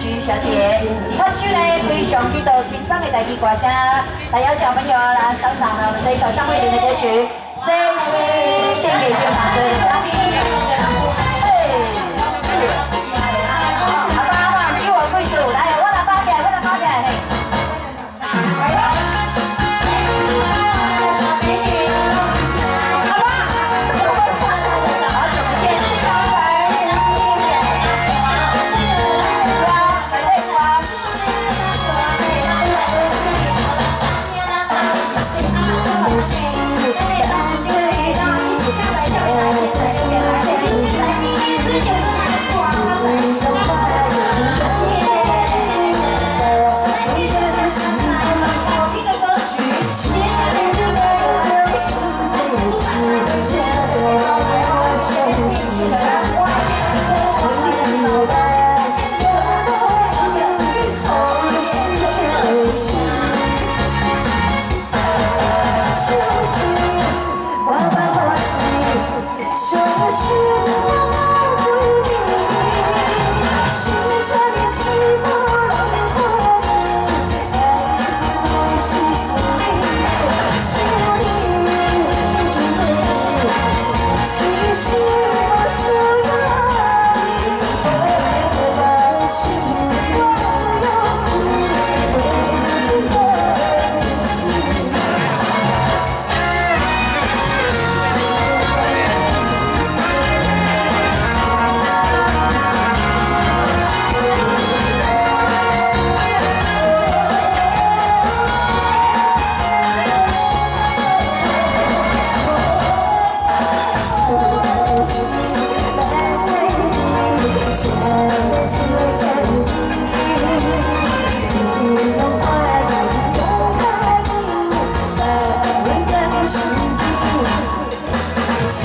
居小姐，她唱呢非常具有轻松的台语歌声，来邀请朋友来欣赏我们这首香味林的歌曲《谁是献给现场所有的嘉宾。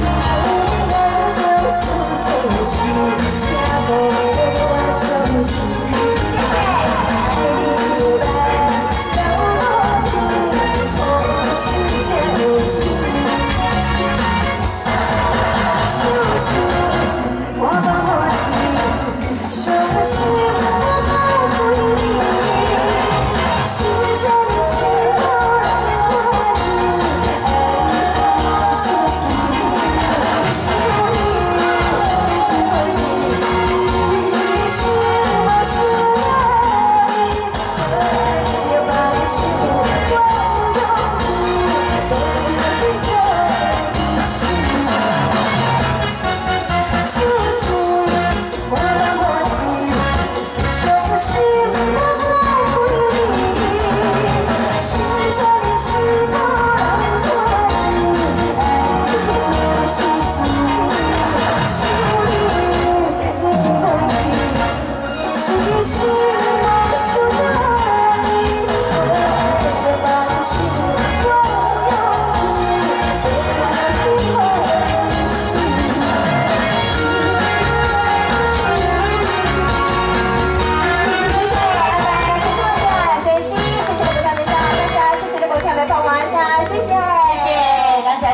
我把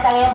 tarea